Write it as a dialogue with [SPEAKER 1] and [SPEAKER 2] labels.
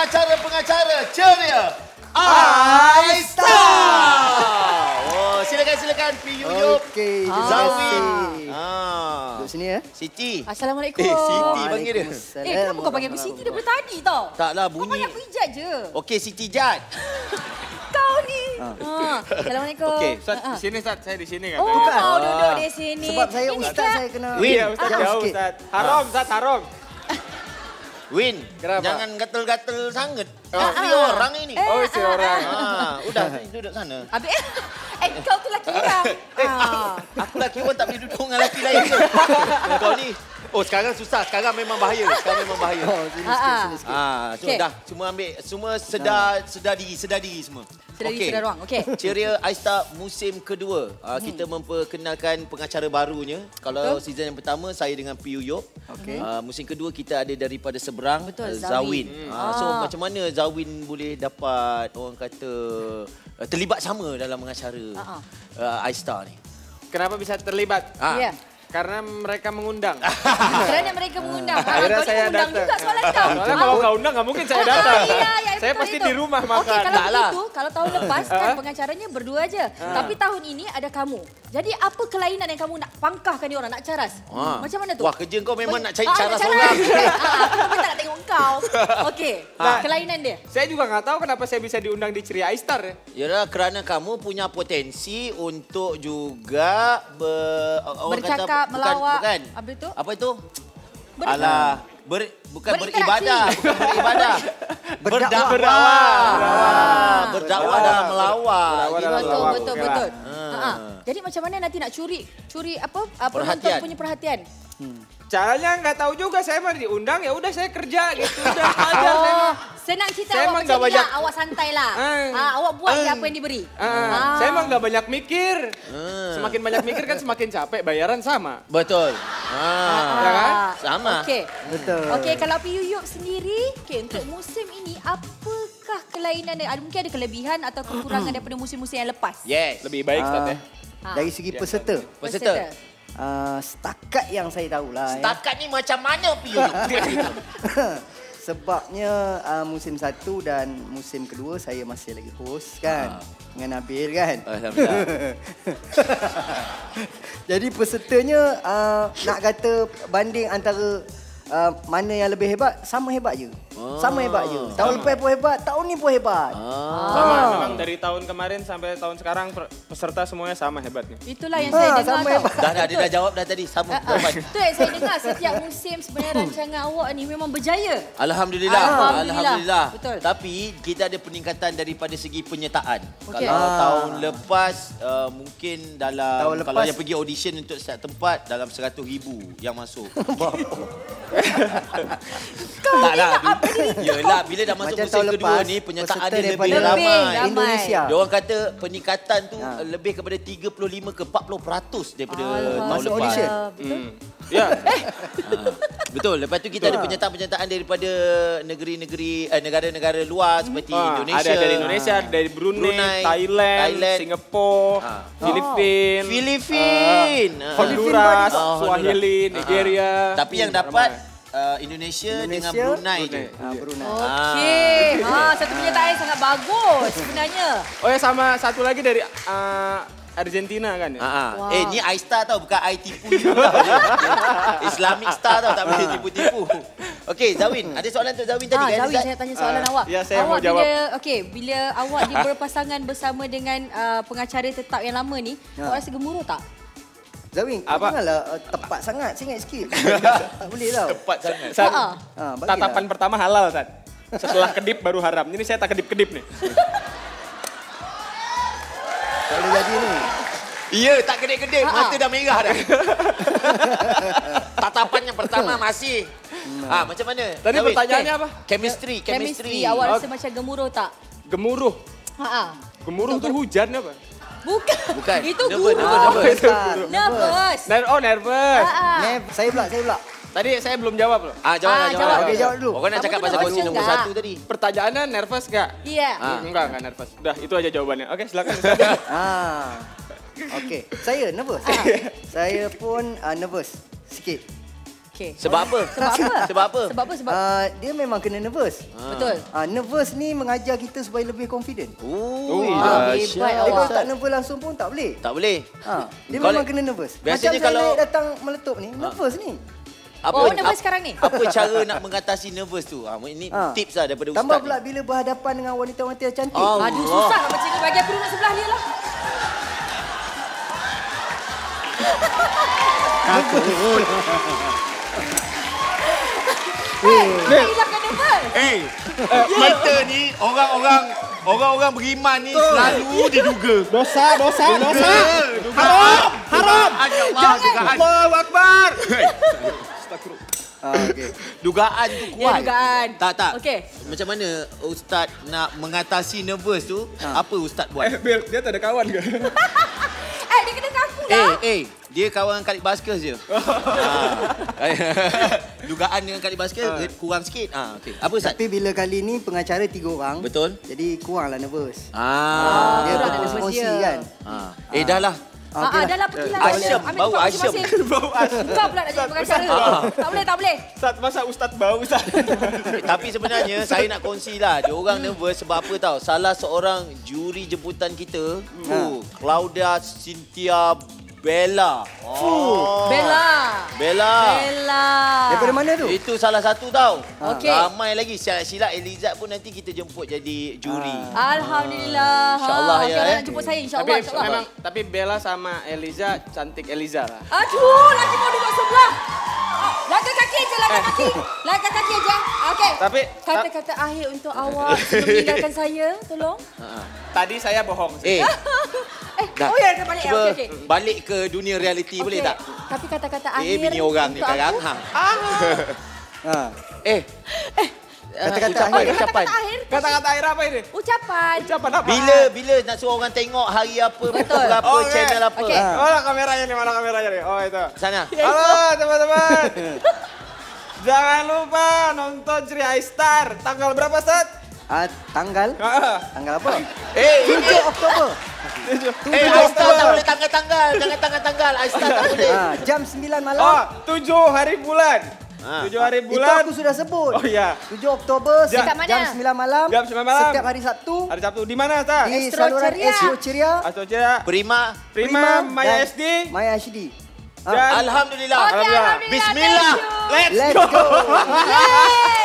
[SPEAKER 1] pengacara-pengacara ceria Aista. Oh, silakan silakan Pi Yuyup.
[SPEAKER 2] Okey, kasih.
[SPEAKER 1] Ah.
[SPEAKER 2] Duduk sini ya.
[SPEAKER 1] Siti.
[SPEAKER 3] Assalamualaikum.
[SPEAKER 1] Eh, Siti panggil dia.
[SPEAKER 3] Eh, kenapa kau panggil aku Siti daripada tadi tau?
[SPEAKER 1] Taklah
[SPEAKER 3] Kau
[SPEAKER 1] bunyi.
[SPEAKER 3] panggil aku Ijat je.
[SPEAKER 1] Okey, Siti Jad.
[SPEAKER 3] Kau ni. Ha. Assalamualaikum.
[SPEAKER 4] Okey, Ustaz,
[SPEAKER 3] Ha, ha.
[SPEAKER 4] di sini Ustaz, saya di sini
[SPEAKER 3] Oh, kau
[SPEAKER 1] Ah.
[SPEAKER 3] duduk di sini.
[SPEAKER 2] Sebab saya
[SPEAKER 3] Ini
[SPEAKER 2] ustaz
[SPEAKER 3] kan-
[SPEAKER 2] saya kena.
[SPEAKER 4] Iya, Ustaz,
[SPEAKER 2] jauh.
[SPEAKER 4] Ustaz. Haram, Ustaz, haram.
[SPEAKER 1] Win,
[SPEAKER 4] Kenapa?
[SPEAKER 1] jangan gatel-gatel sangat.
[SPEAKER 4] Oh.
[SPEAKER 1] Isteri orang ini.
[SPEAKER 3] Eh,
[SPEAKER 4] Oh, isteri
[SPEAKER 3] ah,
[SPEAKER 4] orang.
[SPEAKER 1] Ah, udah duduk sana.
[SPEAKER 3] Habis, eh kau tu laki orang. Ah.
[SPEAKER 1] Aku laki pun tak boleh duduk dengan laki lain ke? Kau ni. Oh, sekarang susah. Sekarang memang bahaya. Sekarang memang bahaya.
[SPEAKER 2] Oh, sini
[SPEAKER 3] Ah,
[SPEAKER 2] sikit,
[SPEAKER 3] ah.
[SPEAKER 2] sini sikit.
[SPEAKER 1] Ah, so
[SPEAKER 3] Okey.
[SPEAKER 1] dah semua ambil semua sedar sedar diri, sedar diri semua.
[SPEAKER 3] Diri,
[SPEAKER 1] Okey.
[SPEAKER 3] sedar ruang. Okey.
[SPEAKER 1] Ceria Aista musim kedua. Uh, kita memperkenalkan pengacara barunya. Kalau
[SPEAKER 3] Betul.
[SPEAKER 1] season yang pertama saya dengan Piu Yop.
[SPEAKER 2] Okey.
[SPEAKER 1] Uh, musim kedua kita ada daripada seberang
[SPEAKER 3] Betul,
[SPEAKER 1] uh,
[SPEAKER 3] Zawin.
[SPEAKER 1] Zawin. Uh, so
[SPEAKER 3] Ah.
[SPEAKER 1] macam mana Zawin boleh dapat orang kata uh, terlibat sama dalam mengacara
[SPEAKER 3] Ah, ah.
[SPEAKER 1] uh, Aista ni?
[SPEAKER 4] Kenapa bisa terlibat?
[SPEAKER 1] Ah.
[SPEAKER 3] Ya.
[SPEAKER 4] Karena mereka mengundang.
[SPEAKER 3] Kerana mereka mengundang. Ah,
[SPEAKER 4] Akhirnya saya
[SPEAKER 3] mengundang
[SPEAKER 4] datang.
[SPEAKER 3] juga soalan kau.
[SPEAKER 4] Soalnya kalau nggak undang, nggak mungkin saya datang.
[SPEAKER 3] Ah, iya, iya,
[SPEAKER 4] saya pasti
[SPEAKER 3] itu.
[SPEAKER 4] di rumah makan.
[SPEAKER 3] kalau
[SPEAKER 1] Tak lah.
[SPEAKER 3] begitu, kalau tahun lepas kan
[SPEAKER 4] Ah.
[SPEAKER 3] pengacaranya berdua aja. Tapi tahun ini ada kamu. Jadi apa kelainan yang kamu nak pangkahkan dia orang, nak caras?
[SPEAKER 1] Ah.
[SPEAKER 3] Macam mana tu?
[SPEAKER 1] Wah, kerja kau memang nak cari
[SPEAKER 3] Ah,
[SPEAKER 1] caras
[SPEAKER 3] nak
[SPEAKER 1] orang.
[SPEAKER 3] Ah, aku pun tak nak tengok kau. Okey,
[SPEAKER 4] Ah.
[SPEAKER 3] kelainan dia.
[SPEAKER 4] Saya juga nggak tahu kenapa saya bisa diundang di Ceria Aistar. ya.
[SPEAKER 1] Yalah kerana kamu punya potensi untuk juga ber, orang
[SPEAKER 3] Bercakap,
[SPEAKER 1] kata, bukan,
[SPEAKER 3] melawak.
[SPEAKER 1] Bukan.
[SPEAKER 3] Apa itu?
[SPEAKER 1] Apa itu?
[SPEAKER 3] Ber-
[SPEAKER 1] Alah, ber, bukan
[SPEAKER 3] Berinteraksi.
[SPEAKER 1] beribadah, bukan beribadah.
[SPEAKER 2] Berdakwah.
[SPEAKER 1] Berdakwah. Berdakwah dalam melawak.
[SPEAKER 4] Berdakwah dalam
[SPEAKER 3] Betul,
[SPEAKER 4] melawak,
[SPEAKER 3] betul,
[SPEAKER 4] okey
[SPEAKER 3] betul.
[SPEAKER 1] lah.
[SPEAKER 3] Ha. Jadi macam mana nanti nak curi curi apa uh, penonton
[SPEAKER 1] Perhatian.
[SPEAKER 3] punya perhatian?
[SPEAKER 4] Caranya nggak tahu juga. Saya mah diundang ya udah saya kerja gitu. Udah aja saya
[SPEAKER 3] Oh,
[SPEAKER 4] mah.
[SPEAKER 3] senang cerita
[SPEAKER 4] Saya
[SPEAKER 3] awak ni
[SPEAKER 4] banyak-
[SPEAKER 3] lah. Awak santai lah.
[SPEAKER 4] Ah.
[SPEAKER 3] Ah, awak buat
[SPEAKER 4] Ah.
[SPEAKER 3] apa yang diberi.
[SPEAKER 4] Ah, Saya emang nggak banyak mikir.
[SPEAKER 1] Ah.
[SPEAKER 4] Semakin banyak mikir kan semakin capek. Bayaran sama.
[SPEAKER 1] Betul.
[SPEAKER 3] Ah.
[SPEAKER 1] Ha.
[SPEAKER 4] Ya kan?
[SPEAKER 1] Sama.
[SPEAKER 3] Okey.
[SPEAKER 2] Betul.
[SPEAKER 3] Okey, kalau Piyuyuk sendiri, okay, untuk musim ini apakah kelainan dia? Ada mungkin ada kelebihan atau kekurangan daripada musim-musim yang lepas?
[SPEAKER 1] Yes.
[SPEAKER 4] Lebih baik Ustaz ya.
[SPEAKER 3] Ah.
[SPEAKER 2] Dari segi peserta,
[SPEAKER 1] Peserta.
[SPEAKER 2] uh, setakat yang saya tahulah ya.
[SPEAKER 1] Setakat ni macam mana Piu?
[SPEAKER 2] Sebabnya uh, musim satu dan musim kedua saya masih lagi host kan dengan Nabil kan.
[SPEAKER 1] Alhamdulillah.
[SPEAKER 2] Jadi pesertanya uh, nak kata banding antara uh, mana yang lebih hebat, sama hebat je.
[SPEAKER 1] Oh.
[SPEAKER 2] Sama hebat je. Tahun lepas pun hebat, tahun ni pun hebat.
[SPEAKER 1] Ah.
[SPEAKER 4] Sama, memang dari tahun kemarin sampai tahun sekarang peserta semuanya sama hebatnya.
[SPEAKER 3] Itulah yang
[SPEAKER 2] Ha,
[SPEAKER 3] saya dengar
[SPEAKER 2] sama
[SPEAKER 3] tau.
[SPEAKER 2] hebat.
[SPEAKER 1] Dah dah dia dah jawab dah tadi sama
[SPEAKER 3] Ah, ah.
[SPEAKER 1] jawapan.
[SPEAKER 3] Itu yang saya dengar setiap musim sebenarnya rancangan awak ni memang berjaya.
[SPEAKER 1] Alhamdulillah.
[SPEAKER 3] Alhamdulillah. Betul.
[SPEAKER 1] Tapi kita ada peningkatan daripada segi penyertaan.
[SPEAKER 3] Okey.
[SPEAKER 1] Kalau
[SPEAKER 2] Ah.
[SPEAKER 1] tahun lepas uh, mungkin dalam
[SPEAKER 2] Tahun
[SPEAKER 1] kalau
[SPEAKER 2] lepas-
[SPEAKER 1] yang pergi audition untuk setiap tempat dalam 100 ribu yang masuk.
[SPEAKER 3] Kau
[SPEAKER 1] tak
[SPEAKER 3] ni
[SPEAKER 1] lah.
[SPEAKER 3] nak apa diri kau?
[SPEAKER 1] Yelah bila dah masuk
[SPEAKER 2] Macam
[SPEAKER 1] musim kedua
[SPEAKER 2] lepas,
[SPEAKER 1] ni penyertaan
[SPEAKER 2] peserta
[SPEAKER 1] dia lebih
[SPEAKER 2] daripada
[SPEAKER 1] ramai.
[SPEAKER 3] ramai.
[SPEAKER 2] Indonesia.
[SPEAKER 1] Dia orang kata peningkatan tu
[SPEAKER 2] Ha.
[SPEAKER 1] uh, lebih kepada 35 ke 40% daripada tahun
[SPEAKER 2] Masuk
[SPEAKER 1] lepas.
[SPEAKER 2] audition?
[SPEAKER 3] Betul.
[SPEAKER 4] Hmm. Ya,
[SPEAKER 1] Ha, betul. Lepas tu kita ada
[SPEAKER 2] Betul.
[SPEAKER 1] penyertaan-penyertaan daripada negeri-negeri eh, negara-negara luar seperti
[SPEAKER 4] Ah,
[SPEAKER 1] Indonesia.
[SPEAKER 4] Ada dari Indonesia, ada dari Brunei,
[SPEAKER 1] Brunei,
[SPEAKER 4] Thailand,
[SPEAKER 1] Thailand.
[SPEAKER 4] Singapura,
[SPEAKER 1] Ah.
[SPEAKER 4] Filipina,
[SPEAKER 1] Filipin.
[SPEAKER 4] ah,
[SPEAKER 1] Ah.
[SPEAKER 4] Honduras,
[SPEAKER 1] Ah,
[SPEAKER 4] Swahili. Nigeria.
[SPEAKER 1] Ah, Tapi yang
[SPEAKER 4] Hmm,
[SPEAKER 1] dapat
[SPEAKER 4] ramai.
[SPEAKER 1] Uh, Indonesia, dengan
[SPEAKER 2] Indonesia,
[SPEAKER 1] Brunei, je.
[SPEAKER 4] Brunei.
[SPEAKER 2] Ah, Brunei.
[SPEAKER 3] Okey. Ha, satu penyertaan yang sangat bagus sebenarnya.
[SPEAKER 4] Oh ya sama satu lagi dari ah, Argentina kan ya?
[SPEAKER 1] Ah, ah.
[SPEAKER 3] Wow.
[SPEAKER 1] Eh, ni iStar tau, bukan I tipu you tau. Islamic Star tau, tak boleh tipu-tipu. Okey, Zawin. Ada soalan untuk Zawin tadi
[SPEAKER 3] Ah,
[SPEAKER 1] kan?
[SPEAKER 3] Zawin saya tanya soalan
[SPEAKER 4] Ah,
[SPEAKER 3] awak.
[SPEAKER 4] ya, saya
[SPEAKER 3] awak
[SPEAKER 4] mau jawab.
[SPEAKER 3] Bila, okey, bila awak di berpasangan bersama dengan uh, pengacara tetap yang lama ni,
[SPEAKER 2] Ya.
[SPEAKER 3] awak rasa gemuruh tak?
[SPEAKER 2] Zawin, kau
[SPEAKER 4] Apa?
[SPEAKER 2] janganlah uh, tepat sangat, singkat sikit. tak boleh tau.
[SPEAKER 1] Tepat sangat.
[SPEAKER 4] Saat-
[SPEAKER 3] Ah,
[SPEAKER 2] Ah, bagilah.
[SPEAKER 4] tatapan pertama halal Ustaz. Setelah kedip baru haram. Ini saya tak kedip-kedip nih.
[SPEAKER 2] Tak boleh jadi ni.
[SPEAKER 1] Ya, tak kedip-kedip.
[SPEAKER 3] Ah,
[SPEAKER 1] Mata
[SPEAKER 3] ah.
[SPEAKER 1] dah merah dah. Tatapan yang pertama masih. Ah, macam mana?
[SPEAKER 4] Tadi
[SPEAKER 1] Zawin?
[SPEAKER 4] pertanyaannya apa?
[SPEAKER 1] Chemistry, chemistry.
[SPEAKER 3] chemistry. Awak rasa macam gemuruh tak?
[SPEAKER 4] Gemuruh.
[SPEAKER 3] Ha ah.
[SPEAKER 4] Gemuruh tuh hujan apa?
[SPEAKER 3] Bukan.
[SPEAKER 1] Bukan.
[SPEAKER 3] Itu
[SPEAKER 1] Nervous,
[SPEAKER 3] guru.
[SPEAKER 1] nervous, nervous.
[SPEAKER 3] Nervous.
[SPEAKER 4] Ner oh nervous.
[SPEAKER 3] Ha ah.
[SPEAKER 2] Nev, saya pula, saya pula.
[SPEAKER 4] Tadi saya belum jawab loh.
[SPEAKER 1] Ah, jawab,
[SPEAKER 3] Ah,
[SPEAKER 1] jawab.
[SPEAKER 3] jawab.
[SPEAKER 2] Okey, jawab dulu.
[SPEAKER 1] Orang nak
[SPEAKER 3] Kamu
[SPEAKER 1] cakap pasal
[SPEAKER 3] nervous
[SPEAKER 1] kursi nombor satu tadi.
[SPEAKER 4] Pertanyaannya nervous gak?
[SPEAKER 3] Iya.
[SPEAKER 1] Ah.
[SPEAKER 4] Enggak, enggak nervous. Udah, itu aja jawabannya. Oke, silakan.
[SPEAKER 2] Ah. Okey, saya nervous. saya pun uh, nervous sikit.
[SPEAKER 3] Okey.
[SPEAKER 1] Sebab apa?
[SPEAKER 3] Sebab apa?
[SPEAKER 1] Sebab apa?
[SPEAKER 3] Sebab apa? Sebab
[SPEAKER 2] Uh, dia memang kena nervous.
[SPEAKER 3] betul.
[SPEAKER 2] Uh, nervous ni mengajar kita supaya lebih confident.
[SPEAKER 1] Oh,
[SPEAKER 3] Ah,
[SPEAKER 1] dahsyat.
[SPEAKER 3] hebat
[SPEAKER 2] Tapi kalau
[SPEAKER 3] awak.
[SPEAKER 2] tak nervous langsung pun tak boleh.
[SPEAKER 1] Tak boleh.
[SPEAKER 2] Ha, dia
[SPEAKER 1] Kalau-
[SPEAKER 2] memang kena nervous.
[SPEAKER 1] Biasanya
[SPEAKER 2] Macam
[SPEAKER 1] kalau-
[SPEAKER 2] saya datang meletup ni, nervous ni.
[SPEAKER 1] Apa,
[SPEAKER 3] Oh, nervous
[SPEAKER 1] ap-
[SPEAKER 3] sekarang ni?
[SPEAKER 1] Apa cara nak mengatasi nervous tu? Ha, ini
[SPEAKER 2] Ha.
[SPEAKER 1] tips lah daripada
[SPEAKER 2] Tambah
[SPEAKER 1] ustaz.
[SPEAKER 2] pula
[SPEAKER 1] ni.
[SPEAKER 2] bila berhadapan dengan wanita-wanita yang cantik.
[SPEAKER 1] Oh.
[SPEAKER 3] Aduh, susah nak macam ni. Bagi aku duduk sebelah dia lah. Nak hilangkan nervous.
[SPEAKER 5] Eh, mata ni orang-orang orang-orang beriman ni selalu diduga.
[SPEAKER 4] Dosa, dosa, dosa.
[SPEAKER 5] Haram, haram. Allah, dugaan.
[SPEAKER 4] Allahu Akbar.
[SPEAKER 2] Ah, okey.
[SPEAKER 1] Dugaan tu
[SPEAKER 3] Ya,
[SPEAKER 1] kuat.
[SPEAKER 3] dugaan.
[SPEAKER 1] Tak, tak.
[SPEAKER 3] Okey.
[SPEAKER 1] Macam mana ustaz nak mengatasi nervous tu? Apa ustaz buat?
[SPEAKER 4] Eh, Bil, dia tak ada kawan ke?
[SPEAKER 3] Eh, dia kena kaku
[SPEAKER 1] Eh,
[SPEAKER 3] lah.
[SPEAKER 1] eh, dia kawan kalik baskers je. ha. Dugaan dengan kalik baskers kurang sikit. Ha, okey. Apa ustaz?
[SPEAKER 2] Tapi bila kali ni pengacara tiga orang.
[SPEAKER 1] Betul.
[SPEAKER 2] Jadi kuranglah nervous.
[SPEAKER 1] Ah.
[SPEAKER 2] Dia
[SPEAKER 3] itulah
[SPEAKER 2] berkongsi
[SPEAKER 3] nervous dia.
[SPEAKER 2] kan.
[SPEAKER 1] Ha. Eh, dah lah.
[SPEAKER 3] Ah,
[SPEAKER 2] okey
[SPEAKER 3] ah,
[SPEAKER 2] lah.
[SPEAKER 3] dah lah pergilah.
[SPEAKER 1] Asyam, bau asyam.
[SPEAKER 3] masing-masing. Kau pula nak jadi pengacara.
[SPEAKER 1] Ah.
[SPEAKER 3] Tak boleh, tak boleh.
[SPEAKER 4] Ustaz, masa Ustaz bau, Ustaz?
[SPEAKER 1] Eh, Tapi sebenarnya saya nak kongsi lah. Dia orang nervous sebab apa tahu? Salah seorang juri jemputan kita, tu, Claudia Cynthia Bella. Oh.
[SPEAKER 3] Bella.
[SPEAKER 1] Bella.
[SPEAKER 3] Bella.
[SPEAKER 2] Daripada mana tu?
[SPEAKER 1] Itu salah satu tau.
[SPEAKER 3] Okey.
[SPEAKER 1] Ramai lagi. Silat-silat Elizad pun nanti kita jemput jadi juri.
[SPEAKER 3] Alhamdulillah.
[SPEAKER 1] InsyaAllah
[SPEAKER 3] ha,
[SPEAKER 1] ya,
[SPEAKER 3] okey,
[SPEAKER 1] eh.
[SPEAKER 3] nak jemput saya
[SPEAKER 4] Tapi
[SPEAKER 3] insyaAllah. insyaAllah.
[SPEAKER 4] memang, tapi Bella sama Eliza cantik Eliza lah.
[SPEAKER 3] Aduh, lagi mau duduk sebelah. Ah, Langkah kaki aja, langkah kaki. Langkah kaki aja. Okey.
[SPEAKER 4] Tapi-
[SPEAKER 3] Kata-kata akhir untuk awak sebelum meninggalkan saya, tolong.
[SPEAKER 4] Tadi saya bohong.
[SPEAKER 1] Eh,
[SPEAKER 3] Eh,
[SPEAKER 1] dah.
[SPEAKER 3] oh ya, dah balik.
[SPEAKER 1] Cuba
[SPEAKER 3] Okey, okey.
[SPEAKER 1] balik ke dunia realiti boleh
[SPEAKER 3] Okey,
[SPEAKER 1] tak?
[SPEAKER 3] Tapi kata-kata akhir
[SPEAKER 1] Eh, bini orang ni sekarang.
[SPEAKER 3] aku-
[SPEAKER 1] Ha.
[SPEAKER 2] Ha.
[SPEAKER 1] Eh.
[SPEAKER 2] Kata-kata
[SPEAKER 1] ucapan,
[SPEAKER 2] akhir.
[SPEAKER 1] ucapan.
[SPEAKER 3] Kata-kata akhir.
[SPEAKER 4] Kata-kata akhir apa ini?
[SPEAKER 3] Ucapan.
[SPEAKER 4] Ucapan apa?
[SPEAKER 1] Bila bila nak suruh orang tengok hari apa,
[SPEAKER 3] Betul.
[SPEAKER 1] berapa
[SPEAKER 4] Oh, okey.
[SPEAKER 1] channel apa.
[SPEAKER 3] Okey.
[SPEAKER 4] Oh, lah kameranya nih, mana kameranya nih? Oh, itu.
[SPEAKER 1] Sana.
[SPEAKER 4] Halo, teman-teman. Jangan lupa nonton Ceria Star. Tanggal berapa, Ustaz?
[SPEAKER 2] Ah, tanggal?
[SPEAKER 4] Ah,
[SPEAKER 2] Tanggal apa?
[SPEAKER 1] Eh, ini
[SPEAKER 2] 7 Oktober.
[SPEAKER 1] Eh, Aistar tak boleh tanggal-tanggal. Jangan tanggal-tanggal. Aistar tak boleh.
[SPEAKER 2] Ha, jam 9 malam.
[SPEAKER 4] Oh, tujuh hari bulan.
[SPEAKER 1] Ah.
[SPEAKER 4] Tujuh hari
[SPEAKER 2] Itu
[SPEAKER 4] bulan.
[SPEAKER 2] aku sudah sebut.
[SPEAKER 4] Oh, iya.
[SPEAKER 2] 7 Oktober
[SPEAKER 4] Jam-
[SPEAKER 2] jam,
[SPEAKER 3] Dekat mana?
[SPEAKER 2] jam 9 malam.
[SPEAKER 4] Jam 9 malam.
[SPEAKER 2] Setiap hari Sabtu
[SPEAKER 4] Hari Sabtu. Di mana, Ustaz?
[SPEAKER 2] di
[SPEAKER 3] Astro
[SPEAKER 2] saluran
[SPEAKER 3] Ceria.
[SPEAKER 2] Astro Ceria.
[SPEAKER 4] Astro Ceria.
[SPEAKER 1] Prima.
[SPEAKER 4] Prima, Maya
[SPEAKER 2] dan
[SPEAKER 4] SD.
[SPEAKER 2] Maya HD. Ha,
[SPEAKER 4] Dan
[SPEAKER 1] Alhamdulillah.
[SPEAKER 3] Okey, Alhamdulillah.
[SPEAKER 1] Bismillah.
[SPEAKER 3] Thank you.
[SPEAKER 4] let's
[SPEAKER 2] Let's
[SPEAKER 4] go.
[SPEAKER 2] go.
[SPEAKER 3] Yeay.